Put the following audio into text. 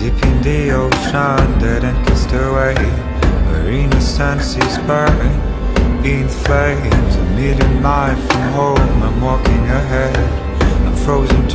Deep in the ocean, dead and cast away. Her innocence is burning in flames. A million miles from home, I'm walking ahead. I'm frozen